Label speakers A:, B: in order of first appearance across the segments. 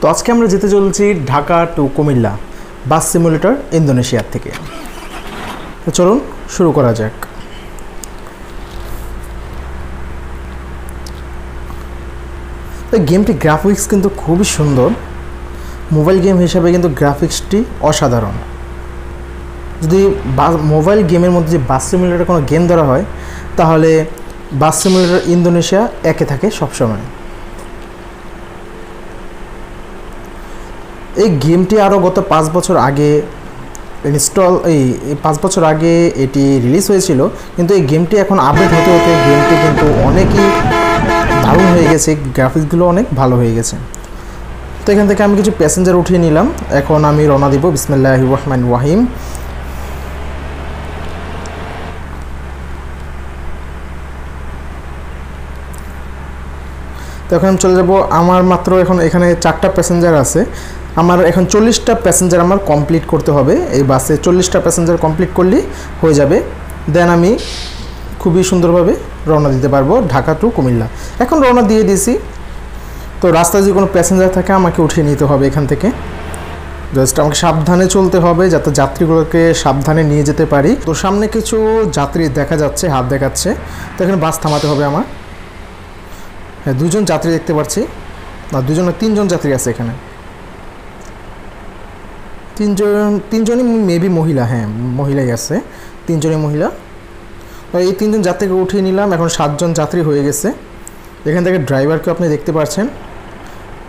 A: তো আজকে আমরা যেতে চলছি Dhaka to Comilla bus simulator ইন্দোনেশিয়ার থেকে। তো চলুন শুরু করা যাক। এই গেমটি গ্রাফিক্স কিন্তু খুবই সুন্দর। মোবাইল গেম হিসাবে কিন্তু গ্রাফিক্সটি অসাধারণ। যদি মোবাইল গেমের মধ্যে যে বাস সিমুলেটর কোনো গেম ধরা হয়, তাহলে বাস সিমুলেটর ইন্দোনেশিয়া একে থাকে সবসময়। এই গেমটি আরও গত পাঁচ বছর আগে ইনস্টল এই পাঁচ বছর আগে এটি রিলিজ হয়েছিল, কিন্তু এই গেমটি এখন আপডেট হতে হতে গেমটি কিন্তু অনেকই দারুণ হয়ে গেছে গ্রাফিক্সগুলো অনেক ভালো হয়ে গেছে। তো এখান থেকে আমি কিছু প্যাসেঞ্জার উঠিয়ে নিলাম, এখন আমি রওনা দিব বিসমুল্লাহ রহমান ওয়াহিম তো এখন আমি চলে যাব, আমার মাত্র এখন এখানে চারটা প্যাসেঞ্জার আছে। আমার এখন চল্লিশটা প্যাসেঞ্জার আমার কমপ্লিট করতে হবে। এই বাসে চল্লিশটা প্যাসেঞ্জার কমপ্লিট করলেই হয়ে যাবে। দেন আমি খুবই সুন্দরভাবে রওনা দিতে পারব ঢাকা টু কুমিল্লা। এখন রওনা দিয়ে দিয়েছি। তো রাস্তায় যদি কোনো প্যাসেঞ্জার থাকে, আমাকে উঠিয়ে নিতে হবে এখান থেকে। জাস্ট আমাকে সাবধানে চলতে হবে যাতে যাত্রীগুলোকে সাবধানে নিয়ে যেতে পারি। তো সামনে কিছু যাত্রী দেখা যাচ্ছে, হাত দেখাচ্ছে। তো এখানে বাস থামাতে হবে আমার। হ্যাঁ দুজন যাত্রী দেখতে পাচ্ছি। আর দুজন তিনজন যাত্রী আছে এখানে। তিনজন তিনজনই মেবি মহিলা হ্যাঁ মহিলাই আছে। তিনজনই মহিলা। তো এই তিনজন যাত্রীকে উঠিয়ে নিলাম। এখন সাতজন যাত্রী হয়ে গেছে। এখান থেকে ড্রাইভারকে আপনি দেখতে পাচ্ছেন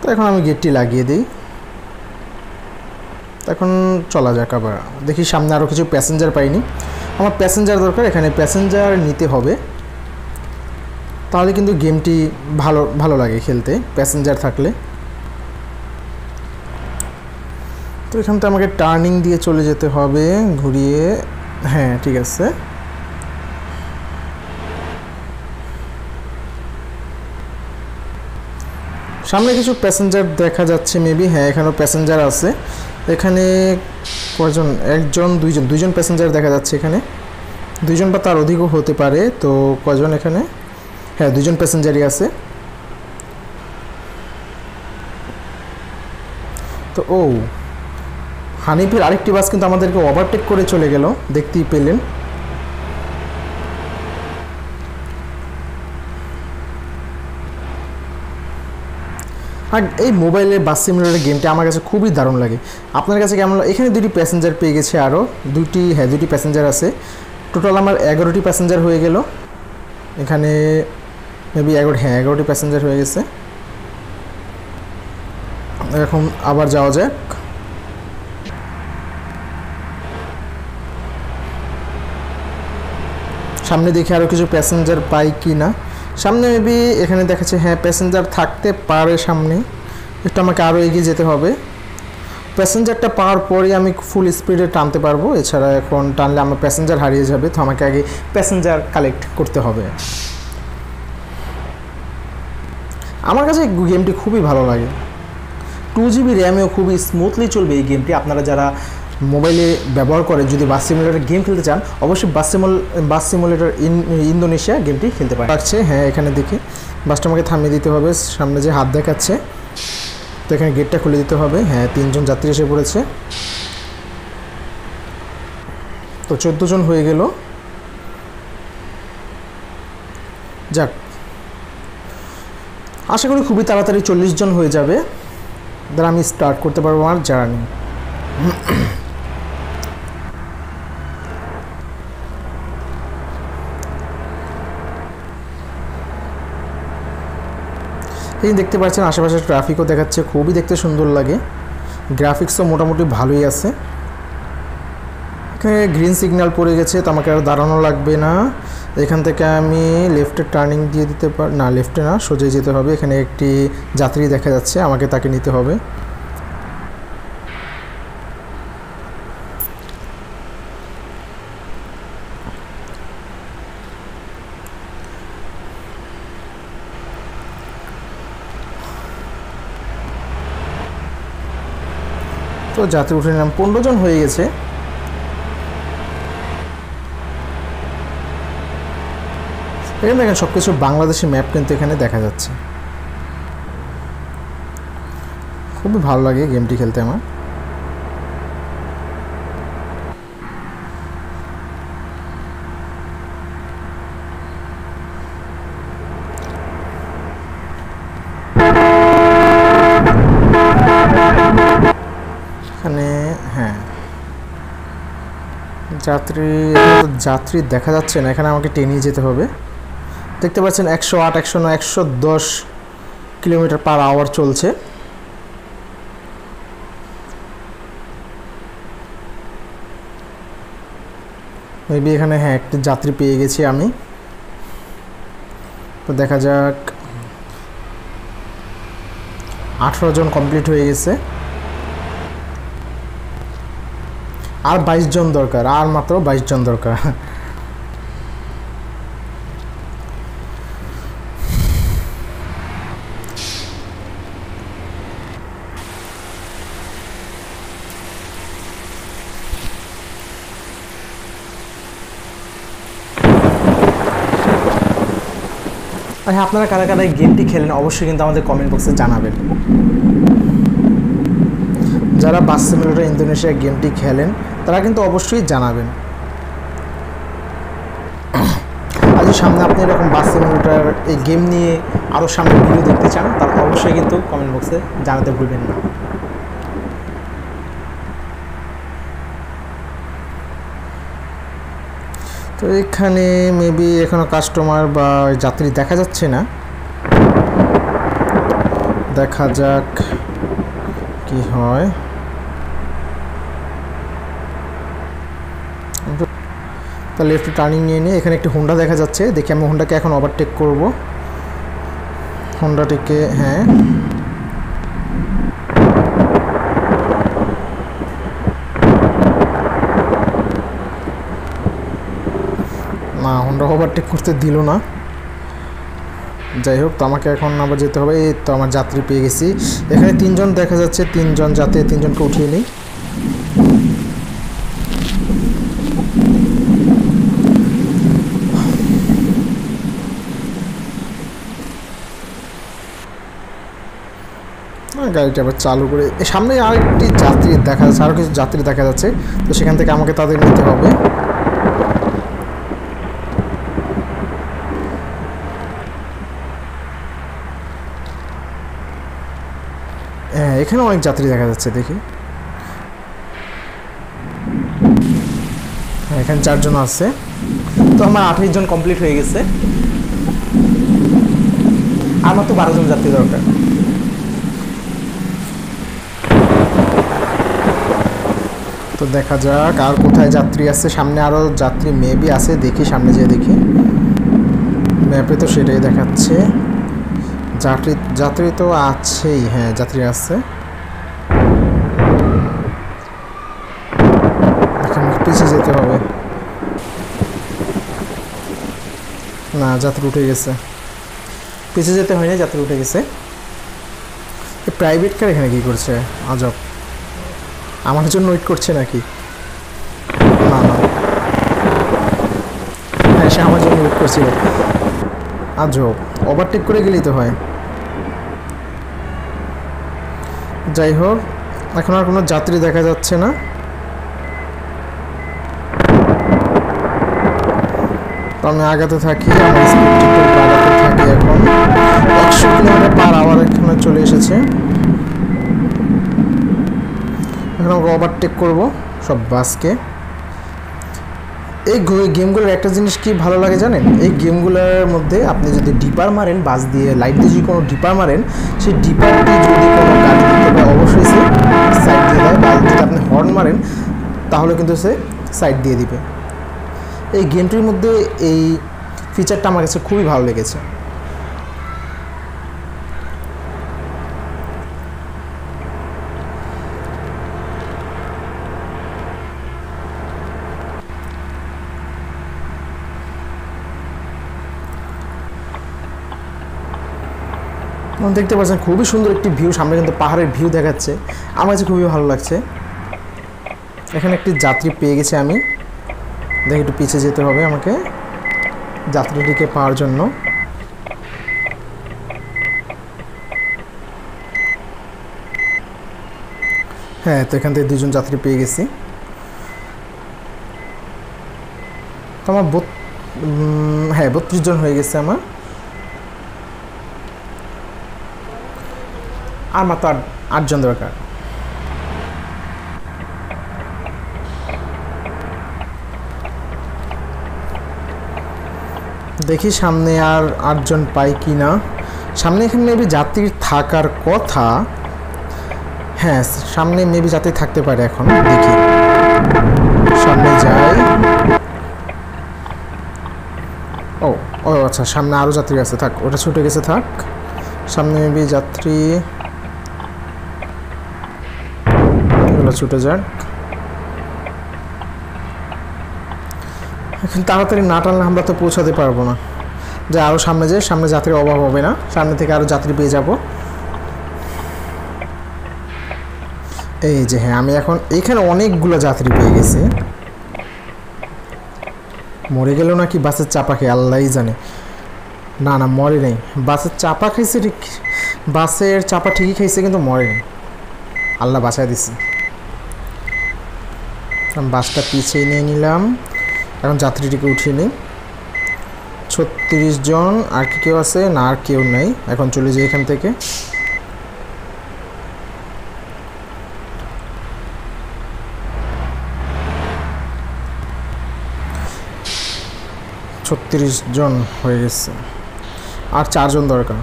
A: তো এখন আমি গেটটি লাগিয়ে দিই। এখন চলা যাক আবার। দেখি সামনে আরও কিছু প্যাসেঞ্জার পাইনি। আমার প্যাসেঞ্জার দরকার, এখানে প্যাসেঞ্জার নিতে হবে। তাহলে কিন্তু গেমটি ভালো ভালো লাগে খেলতে প্যাসেঞ্জার থাকলে। তো এখান থেকে আমাকে টার্নিং দিয়ে চলে যেতে হবে, ঘুরিয়ে। হ্যাঁ ঠিক আছে। সামনে কিছু প্যাসেঞ্জার দেখা যাচ্ছে মেবি হ্যাঁ এখানেও প্যাসেঞ্জার আছে। এখানে কয়জন? একজন, দুইজন। দুইজন প্যাসেঞ্জার দেখা যাচ্ছে এখানে। দুইজন বা তার অধিকও হতে পারে, তো কয়জন এখানে? হ্যাঁ দুজন প্যাসেঞ্জারই আছে। তো, ও হানিফের আরেকটি বাস কিন্তু আমাদেরকে ওভারটেক করে চলে গেল। দেখতেই পেলেন। আর এই মোবাইলের বাস সিমুলেটার গেমটা আমার কাছে খুবই দারুণ লাগে। আপনার কাছে কেমন এখানে দুটি প্যাসেঞ্জার পেয়ে গেছে আরও দুটি হ্যাঁ দুটি প্যাসেঞ্জার আছে। টোটাল আমার এগারোটি প্যাসেঞ্জার হয়ে গেল। এখানে মেবি এগারো হ্যাঁ এগারোটি প্যাসেঞ্জার হয়ে গেছে। এখন আবার যাওয়া যাক। সামনে দেখে আরও কিছু প্যাসেঞ্জার পাই কি না সামনে মেবি এখানে দেখাচ্ছে হ্যাঁ প্যাসেঞ্জার থাকতে পারে সামনে। একটু আমাকে আরও এগিয়ে যেতে হবে। প্যাসেঞ্জারটা পাওয়ার পরে আমি ফুল স্পিডে টানতে পারব। এছাড়া এখন টানলে আমার প্যাসেঞ্জার হারিয়ে যাবে, তো আমাকে আগে প্যাসেঞ্জার কালেক্ট করতে হবে। আমার কাছে গেমটি খুবই ভালো লাগে। টু জিবি র্যামেও খুবই স্মুথলি চলবে এই গেমটি আপনারা যারা মোবাইলে ব্যবহার করে যদি বাস সিমুলেটার গেম খেলতে চান, অবশ্যই বাস সিমুল, বাস সিমুলেটার ইন, ইন্দোনেশিয়া গেমটি খেলতে পারে রাখছে হ্যাঁ এখানে দেখি। বাসটা আমাকে থামিয়ে দিতে হবে, সামনে যে হাত দেখাচ্ছে, তো এখানে গেটটা খুলে দিতে হবে। হ্যাঁ তিনজন যাত্রী এসে পড়েছে। তো চোদ্দ জন হয়ে গেল। যাক। আশা করি খুবই তাড়াতাড়ি চল্লিশ জন হয়ে যাবে। দ্বারা আমি স্টার্ট করতে পারব আমার জার্নি এই দেখতে পাচ্ছেন, আশেপাশের ট্রাফিকও দেখাচ্ছে, খুবই দেখতে সুন্দর লাগে। গ্রাফিক্সও মোটামুটি ভালোই আছে। এখানে গ্রিন সিগন্যাল পড়ে গেছে, তো আমাকে আর দাঁড়ানো লাগবে না। এখান থেকে আমি লেফটে টার্নিং দিয়ে দিতে পার না লেফটে না সোজাই যেতে হবে। এখানে একটি যাত্রী দেখা যাচ্ছে, আমাকে তাকে নিতে হবে। তো যাত্রী উঠে নিলাম। পনেরো জন হয়ে গেছে। এখানে দেখেন সব কিছু বাংলাদেশি ম্যাপ কিন্তু এখানে দেখা যাচ্ছে। খুবই ভালো লাগে গেমটি খেলতে আমার এখানে হ্যাঁ। যাত্রী যাত্রী দেখা যাচ্ছে না, এখানে আমাকে টেনিয়ে যেতে হবে। দেখতে পাচ্ছেন একশো আট, একশো নয়, একশো দশ কিলোমিটার পার আওয়ার চলছে। মেবি এখানে হ্যাঁ একটি যাত্রী পেয়ে গেছি আমি। তো দেখা যাক। আঠেরো জন কমপ্লিট হয়ে গেছে। আর বাইশ জন দরকার, আর মাত্র বাইশ জন দরকার। আপনারা কারা কারা এই গেমটি খেলেন, অবশ্যই কিন্তু আমাদের কমেন্ট বক্সে জানাবেন। যারা বাস সিমুলেটর ইন্দোনেশিয়া গেমটি খেলেন, তারা কিন্তু অবশ্যই জানাবেন। আর যদি সামনে আপনি এরকম বাস এই গেম নিয়ে আরও সামনে ভিডিও দেখতে চান, তাহলে অবশ্যই কিন্তু কমেন্ট বক্সে জানাতে ভুলবেন না। তো এখানে মেবি এখনও কাস্টমার বা যাত্রী দেখা যাচ্ছে না। দেখা যাক কি হয়। তা লেফট টার্নিং নিয়ে নিয়ে এখানে একটি হোন্ডা দেখা যাচ্ছে। দেখি আমি হোন্ডাকে এখন ওভারটেক করব। হোন্ডাটিকে হ্যাঁ। না হোন্ডা ওভারটেক করতে দিল না। যাই হোক তো আমাকে এখন আবার যেতে হবে। এই তো আমার যাত্রী পেয়ে গেছি। এখানে তিনজন দেখা যাচ্ছে। তিনজন যাত্রী তিনজনকে উঠিয়ে নিই। গাড়িটা আবার চালু করে সামনে আরেকটি যাত্রী দেখা যাচ্ছে আরও কিছু যাত্রী দেখা যাচ্ছে, তো সেখান থেকে আমাকে তাদের নিতে হবে। হ্যাঁ এখানে অনেক যাত্রী দেখা যাচ্ছে, দেখি। হ্যাঁ এখানে চারজন আছে। তো আমার আঠাশ জন কমপ্লিট হয়ে গেছে। আমার তো বারো জন যাত্রী দরকার। তো দেখা যাক আর কোথায় যাত্রী আছে। সামনে আরও যাত্রী মেবি আছে। দেখি, সামনে যেয়ে দেখি। ম্যাপে তো সেটাই দেখাচ্ছে। যাত্রী যাত্রী তো আছেই। হ্যাঁ যাত্রী আছে। পিছিয়ে যেতে হবে। না, যাত্রী উঠে গেছে। পিছিয়ে যেতে হয়নি, যাত্রী উঠে গেছে। প্রাইভেট কার এখানে কী করছে? আজব। আমার জন্য ওয়েট করছে নাকি? না না। হ্যাঁ সে আমার জন্য ওয়েট করছিল। আজব ওভারটেক করে গেলেই তো হয়। যাই হোক, এখন আর কোনো যাত্রী দেখা যাচ্ছে না। আমি আগাতে থাকি, আমার স্পিড বাড়াতে থাকি এখন। একশো কিলোমিটার পার আওয়ার এখানে চলে এসেছে। এখন আমরা ওভারটেক করব সব বাসকে। এই গেমগুলোর একটা জিনিস কি ভালো লাগে জানেন? এই গেমগুলোর মধ্যে আপনি যদি ডিপার মারেন, বাস দিয়ে লাইট দিয়ে যদি কোনো ডিপার মারেন, সেই ডিপারটি যদি কোনো গাড়ি দিতে অবশ্যই সে সাইড দিয়ে দেয় বা যদি আপনি হর্ন মারেন, তাহলে কিন্তু সে সাইড দিয়ে দিবে। এই গেমটির মধ্যে এই ফিচারটা আমার কাছে খুবই ভালো লেগেছে। দেখতে পাচ্ছেন খুবই সুন্দর একটি ভিউ সামনে কিন্তু পাহাড়ের ভিউ দেখাচ্ছে। আমার কাছে খুবই ভালো লাগছে। এখানে একটি যাত্রী পেয়ে গেছি আমি। দেখে একটু পিছিয়ে যেতে হবে আমাকে যাত্রীটিকে পাওয়ার জন্য। হ্যাঁ তো এখান থেকে দুজন যাত্রী পেয়ে গেছি। তো আমার হ্যাঁ বত্রিশ জন হয়ে গেছে আমার। আর মাত্র আট আটজন দরকার। দেখি সামনে আর আটজন পাই কি না। সামনে এখানে মেবি যাত্রীর থাকার কথা। হ্যাঁ সামনে মেবি যাত্রী থাকতে পারে এখন, দেখি। সামনে যাই। ও ও আচ্ছা সামনে আরও যাত্রী আছে, থাক, ওটা ছুটে গেছে, থাক। সামনে মেবি যাত্রী এগুলো ছুটে যাক এখন তাড়াতাড়ি না টানলে আমরা তো পৌঁছাতে পারব না। যে আরও সামনে যে সামনে যাত্রীর অভাব হবে না। সামনে থেকে আরও যাত্রী পেয়ে যাব। এই যে হ্যাঁ আমি এখন এখানে অনেকগুলো যাত্রী পেয়ে গেছি। মরে গেল নাকি বাসের চাপা খেয়ে, আল্লাহই জানে। না না, মরে নেই। বাসের চাপা খাইছে ঠিক। বাসের চাপা ঠিকই খাইছে, কিন্তু মরে নেই। আল্লাহ বাঁচায় দিছে। বাসটা পিছিয়ে নিয়ে নিলাম। এখন যাত্রীটিকে উঠিয়ে নিই। ছত্রিশ জন, আর কি কেউ আছে? না, আর কেউ নেই। এখন চলে যাই এখান থেকে। ছত্রিশ জন হয়ে গেছে। আর চারজন দরকার।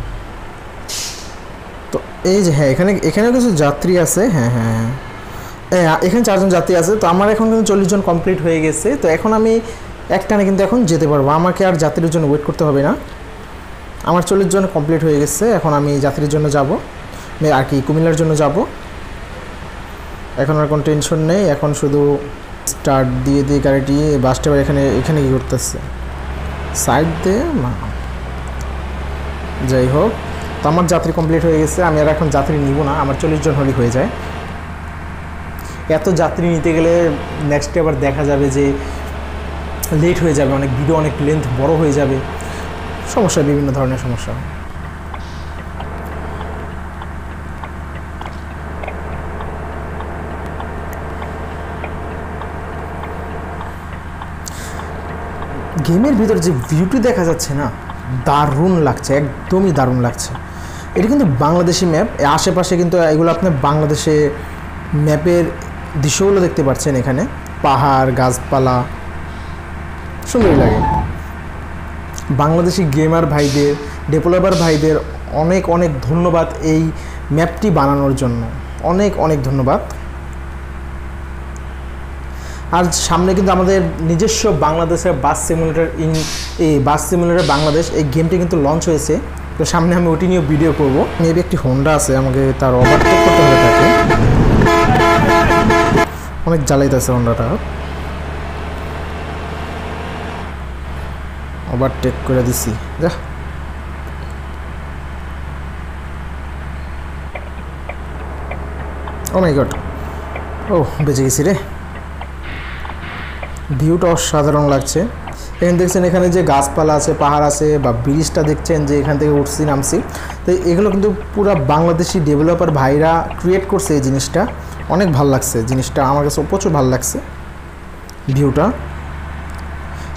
A: তো এই যে হ্যাঁ এখানে, এখানেও কিছু যাত্রী আছে? হ্যাঁ হ্যাঁ হ্যাঁ। হ্যাঁ এখানে চারজন যাত্রী আছে, তো আমার এখন কিন্তু চল্লিশ জন কমপ্লিট হয়ে গেছে, তো এখন আমি একটানে কিন্তু এখন যেতে পারব, আমাকে আর যাত্রীর জন্য ওয়েট করতে হবে না। আমার চল্লিশ জন কমপ্লিট হয়ে গেছে, এখন আমি যাত্রীর জন্য যাব আর কি, কুমিল্লার জন্য যাব। এখন আর কোনো টেনশন নেই, এখন শুধু স্টার্ট দিয়ে দিয়ে গাড়িটি বাসটা এখানে এখানে কি করতেছে সাইড দিয়ে যাই হোক, তো আমার যাত্রী কমপ্লিট হয়ে গেছে, আমি আর এখন যাত্রী নিব না, আমার চল্লিশ জন হলেই হয়ে যায়। এত যাত্রী নিতে গেলে নেক্সটে আবার দেখা যাবে যে লেট হয়ে যাবে, অনেক ভিডিও অনেক লেন্থ বড় হয়ে যাবে। সমস্যা, বিভিন্ন ধরনের সমস্যা। গেমের ভিতর যে ভিউটি দেখা যাচ্ছে না, দারুণ লাগছে, একদমই দারুণ লাগছে। এটা কিন্তু বাংলাদেশি ম্যাপ আশেপাশে কিন্তু এগুলো আপনার বাংলাদেশে ম্যাপের দৃশ্যগুলো দেখতে পাচ্ছেন এখানে। পাহাড়, গাছপালা, সুন্দরই লাগে। বাংলাদেশি গেমার ভাইদের ডেভেলপার ভাইদের অনেক অনেক ধন্যবাদ এই ম্যাপটি বানানোর জন্য। অনেক অনেক ধন্যবাদ। আর সামনে কিন্তু আমাদের নিজস্ব বাংলাদেশের বাস সিমুলেটার ইন এই বাস সিমুলেটার বাংলাদেশ, এই গেমটি কিন্তু লঞ্চ হয়েছে। তো সামনে আমি ওটি নিয়েও ভিডিও করব। মেবি একটি হোন্ডা আছে, আমাকে তার ওভারটেক করতে হবে অনেক জ্বালাইতেছে হন্ডাটা ওভারটেক করে দিছি। যা। ও মাই গড ও বেঁচে গেছি রে। ভিউটা অসাধারণ লাগছে। এখানে দেখছেন এখানে যে গাছপালা আছে, পাহাড় আছে বা ব্রিজটা দেখছেন যে এখান থেকে উঠছি, নামছি। তো এগুলো কিন্তু পুরো বাংলাদেশি ডেভেলপার ভাইরা ক্রিয়েট করছে এই জিনিসটা। অনেক ভালো লাগছে জিনিসটা, আমার কাছে প্রচুর ভালো লাগছে ভিউটা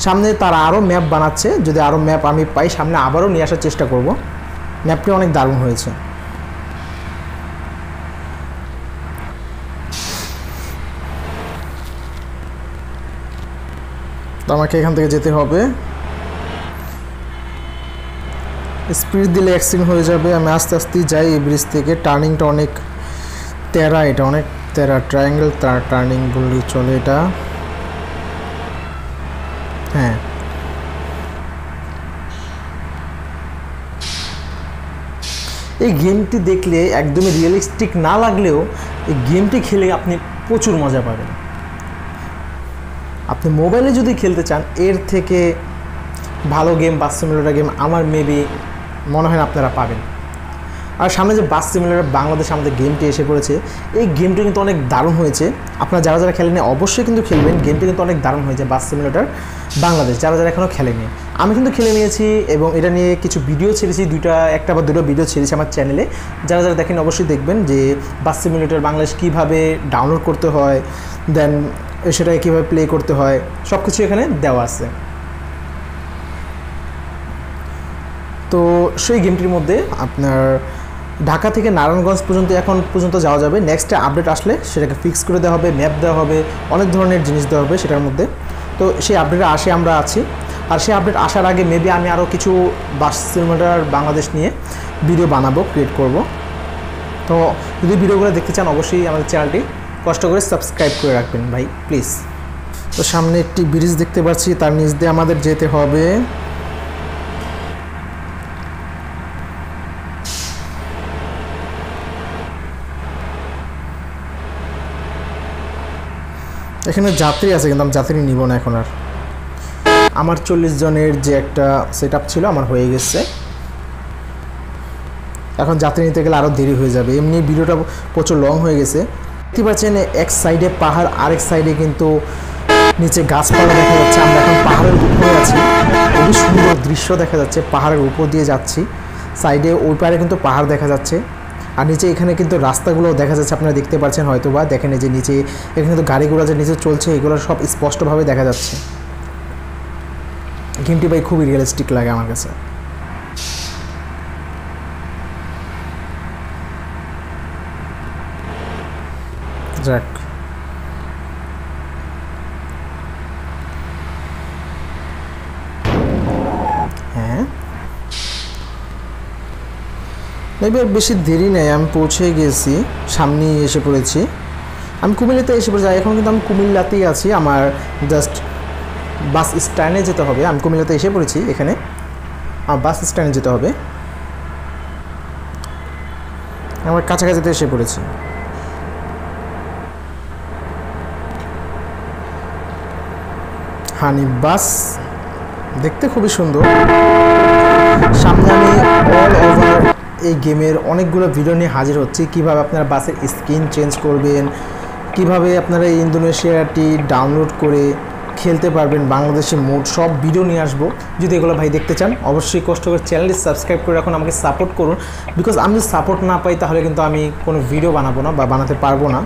A: সামনে তারা আরও ম্যাপ বানাচ্ছে, যদি আরও ম্যাপ আমি পাই, সামনে আবারও নিয়ে আসার চেষ্টা করব। ম্যাপটি অনেক দারুণ হয়েছে। তো আমাকে এখান থেকে যেতে হবে। স্পিড দিলে অ্যাক্সিডেন্ট হয়ে যাবে। আমি আস্তে আস্তে যাই এই ব্রিজ থেকে। টার্নিংটা অনেক তেরা এটা, অনেক তেরা ট্রায়াঙ্গেল তার টার্নিং বললেই চলে এটা। হ্যাঁ। এই গেমটি দেখলে একদমই রিয়েলিস্টিক না লাগলেও এই গেমটি খেলে আপনি প্রচুর মজা পাবেন। আপনি মোবাইলে যদি খেলতে চান, এর থেকে ভালো গেম বাস সিমুলেটার গেম আমার মেবি মনে হয় আপনারা পাবেন। আর সামনে যে বাস সিমুলেটার বাংলাদেশ আমাদের গেমটি এসে পড়েছে, এই গেমটি কিন্তু অনেক দারুণ হয়েছে। আপনারা যারা যারা খেলেনি অবশ্যই কিন্তু খেলবেন। গেমটি কিন্তু অনেক দারুণ হয়েছে বাস সিমুলেটার বাংলাদেশ। যারা যারা এখনও খেলেনি আমি কিন্তু খেলে নিয়েছি এবং এটা নিয়ে কিছু ভিডিও ছেড়েছি, দুইটা, একটা বা দুটো ভিডিও ছেড়েছি আমার চ্যানেলে যারা যারা দেখেন অবশ্যই দেখবেন যে বাস সিমুলেটর বাংলাদেশ কীভাবে ডাউনলোড করতে হয় দেন সেটাকে কীভাবে প্লে করতে হয় সব কিছু এখানে দেওয়া আছে। তো সেই গেমটির মধ্যে আপনার ঢাকা থেকে নারায়ণগঞ্জ পর্যন্ত, এখন পর্যন্ত যাওয়া যাবে। নেক্সট আপডেট আসলে সেটাকে ফিক্স করে দেওয়া হবে ম্যাপ দেওয়া হবে, অনেক ধরনের জিনিস দেওয়া হবে সেটার মধ্যে। তো সেই আপডেটে আসে আমরা আছি। আর সেই আপডেট আসার আগে মেবি আমি আরও কিছু সিনেমাটার বাংলাদেশ নিয়ে ভিডিও বানাবো ক্রিয়েট করব। তো যদি ভিডিওগুলো দেখতে চান, অবশ্যই আমাদের চ্যানেলটি কষ্ট করে সাবস্ক্রাইব করে রাখবেন ভাই প্লিজ তো সামনে একটি ব্রিজ দেখতে পাচ্ছি, তার নিচ দিয়ে আমাদের যেতে হবে। এখানে যাত্রী আছে, কিন্তু আমি যাত্রী নিব না এখন আর। আমার চল্লিশ জনের যে একটা সেট ছিল, আমার হয়ে গেছে। এখন যাত্রী নিতে গেলে আরও দেরি হয়ে যাবে। এমনি ভিডিওটা প্রচুর লং হয়ে গেছে। দেখতে পাচ্ছেন, এক সাইডে পাহাড়, আরেক সাইডে কিন্তু নিচে গাছপালা দেখা যাচ্ছে। আমরা এখন পাহাড়ের উপরে আছি। খুবই সুন্দর দৃশ্য দেখা যাচ্ছে। পাহাড়ের উপর দিয়ে যাচ্ছি। সাইডে ওই পারে কিন্তু পাহাড় দেখা যাচ্ছে। আর নিচে এখানে কিন্তু রাস্তাগুলো দেখা যাচ্ছে। আপনারা দেখতে পাচ্ছেন হয়তো বা দেখেন যে নিচে, এখানে কিন্তু গাড়িগুলো যে নিচে চলছে, এগুলো সব স্পষ্টভাবে দেখা যাচ্ছে। গেমটি ভাই খুবই রিয়েলিস্টিক লাগে আমার কাছে। যাক। হ্যাঁ? বেশি দেরি নেই, আমি পৌঁছে গেছি, সামনেই এসে পড়েছি। আমি কুমিল্লাতে এসে পড়েছি, এখন কিন্তু আমি কুমিল্লাতেই আছি, আমার জাস্ট বাস স্ট্যান্ডে যেতে হবে। আমি কুমিল্লাতে এসে পড়েছি এখানে, আমার বাস স্ট্যান্ডে যেতে হবে। আমার কাছাকাছিতে এসে পড়েছি। হানি বাস। দেখতে খুবই সুন্দর। সামনে আমি অল ওভার এই গেমের অনেকগুলো ভিডিও নিয়ে হাজির হচ্ছি। কীভাবে আপনারা বাসের স্ক্রিন চেঞ্জ করবেন, কীভাবে আপনারা এই ইন্দোনেশিয়াটি ডাউনলোড করে খেলতে পারবেন, বাংলাদেশি মোড সব ভিডিও নিয়ে আসব। যদি এগুলো ভাই দেখতে চান, অবশ্যই কষ্ট করে চ্যানেলটি সাবস্ক্রাইব করে রাখুন, আমাকে সাপোর্ট করুন। বিকজ আমি সাপোর্ট না পাই, তাহলে কিন্তু আমি কোনো ভিডিও বানাবো না বা বানাতে পারব না।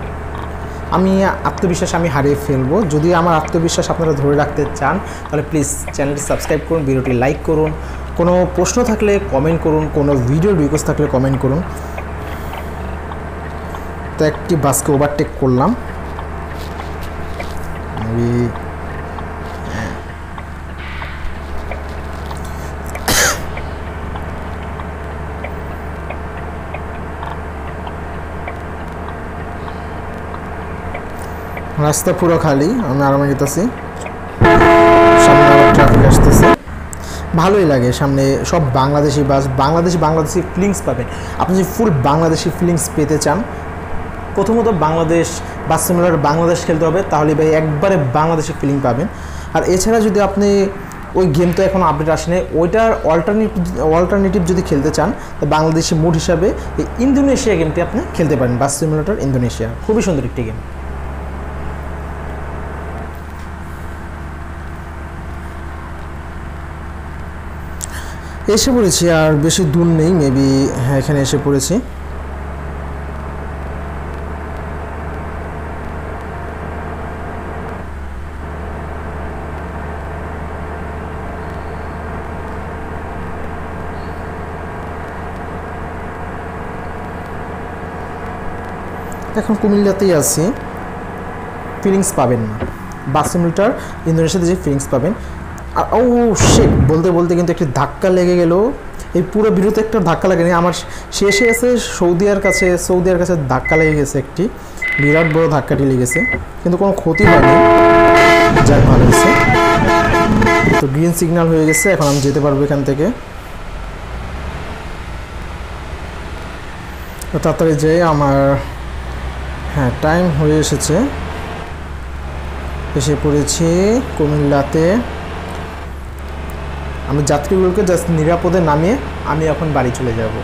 A: আমি আত্মবিশ্বাস আমি হারিয়ে ফেলব। যদি আমার আত্মবিশ্বাস আপনারা ধরে রাখতে চান, তাহলে প্লিজ চ্যানেলটি সাবস্ক্রাইব করুন, ভিডিওটি লাইক করুন। কোনো প্রশ্ন থাকলে কমেন্ট করুন, কোনো ভিডিও রিকোয়েস্ট থাকলে কমেন্ট করুন। তো একটি বাসকে ওভারটেক করলাম। আমি রাস্তা পুরো খালি আমি আরামে যেতেছি। সামনে ট্রাফিক আসতেছে। ভালোই লাগে, সামনে সব বাংলাদেশি বাস বাংলাদেশি বাংলাদেশি ফিলিংস পাবেন আপনি যদি ফুল বাংলাদেশি ফিলিংস পেতে চান, প্রথমত বাংলাদেশ বাস সিমুলার বাংলাদেশ খেলতে হবে, তাহলে ভাই একবারে বাংলাদেশি ফিলিং পাবেন। আর এছাড়া যদি আপনি ওই গেম তো এখন আপডেট আসেনি, ওইটার অল্টারনেটিভ অল্টারনেটিভ যদি খেলতে চান, তো বাংলাদেশি মুড হিসাবে এই ইন্দোনেশিয়া গেমটি আপনি খেলতে পারেন বাস সিমুলেটর ইন্দোনেশিয়া। খুবই সুন্দর একটি গেম এসে পড়েছি, আর বেশি দূর নেই মেবি হ্যাঁ এখানে এসে পড়েছি। এখন কুমিল্লাতেই আছি। ফিলিংস পাবেন না। বাস সিমুলেটার, ইন্দোনেশিয়াতে যে ফিলিংস পাবেন আর ও শেট বলতে বলতে কিন্তু একটি ধাক্কা লেগে গেল। এই পুরো বিরুদ্ধে একটা ধাক্কা লাগেনি। আমার শেষে এসে সৌদিয়ার কাছে সৌদিয়ার কাছে ধাক্কা লেগে গেছে একটি। বিরাট বড় ধাক্কাটি লেগেছে। কিন্তু কোনো ক্ষতি হয়নি। যাক, ভালো হয়েছে। তো গ্রিন সিগন্যাল হয়ে গেছে। এখন আমি যেতে পারব এখান থেকে। তো তাড়াতাড়ি যেয়ে আমার হ্যাঁ টাইম হয়ে এসেছে। এসে পড়েছি কুমিল্লাতে। আমি যাত্রীগুলোকে জাস্ট নিরাপদে নামিয়ে আমি এখন বাড়ি চলে যাব।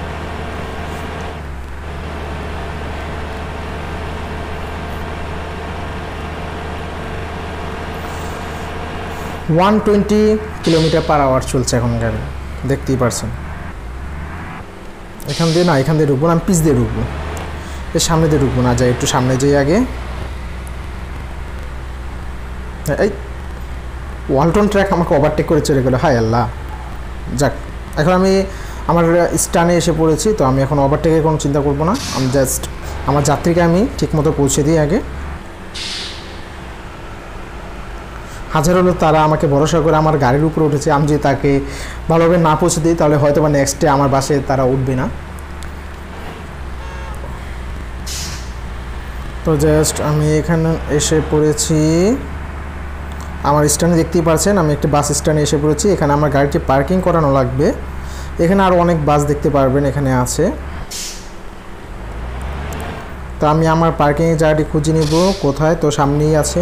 A: One twenty kilometre per hour চলছে এখন গাড়ি, দেখতেই পারছেন। এখান দিয়ে না, এখান দিয়ে ঢুকবো না, আমি পিস দিয়ে ঢুকবো। এর সামনে দিয়ে ঢুকবো না, যাই, একটু সামনে যাই আগে। এই ওয়ালটন ট্র্যাক আমাকে ওভারটেক করে চলে গেলো হাই আল্লাহ। যাক, এখন আমি আমার স্টানে এসে পড়েছি, তো আমি এখন ওভারটেকের কোনো চিন্তা করব না। আমি জাস্ট আমার যাত্রীকে আমি ঠিকমতো পৌঁছে দিই আগে। হাজার হলো তারা আমাকে ভরসা করে আমার গাড়ির উপরে উঠেছে। আমি যদি তাকে ভালোভাবে না পৌঁছে দিই, তাহলে হয়তো বা নেক্সট ডে আমার বাসে তারা উঠবে না। তো জাস্ট আমি এখানে এসে পড়েছি। আমার স্ট্যান্ডে দেখতেই পাচ্ছেন আমি একটি বাস স্ট্যান্ডে এসে পড়েছি। এখানে আমার গাড়িটি পার্কিং করানো লাগবে। এখানে আরও অনেক বাস দেখতে পারবেন এখানে আছে। তো আমি আমার পার্কিংয়ের জায়গাটি খুঁজে নিব, কোথায়? তো সামনেই আছে।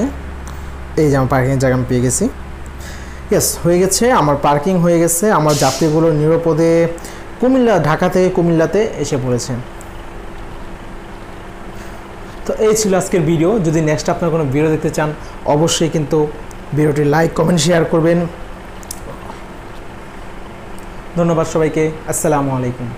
A: এই যে আমার পার্কিংয়ের জায়গা আমি পেয়ে গেছি। ইয়েস হয়ে গেছে, আমার পার্কিং হয়ে গেছে। আমার যাত্রীগুলো নিরাপদে কুমিল্লা, ঢাকা থেকে কুমিল্লাতে এসে পড়েছে। তো এই ছিল আজকের ভিডিও যদি নেক্সট আপনার কোনো ভিডিও দেখতে চান, অবশ্যই কিন্তু ভিডিওটি লাইক কমেন্ট শেয়ার করবেন। ধন্যবাদ সবাইকে। আসসালামু আলাইকুম।